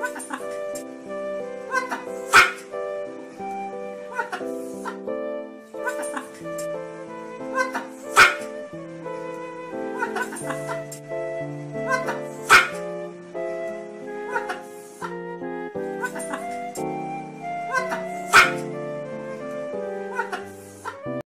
Ha ha ha!